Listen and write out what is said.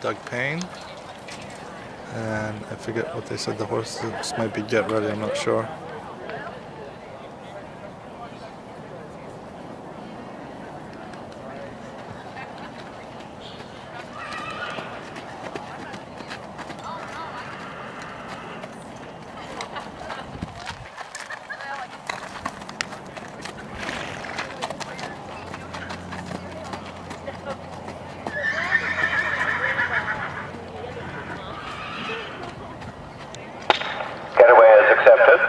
Doug Payne. And I forget what they said the horses might be get ready, I'm not sure. accepted.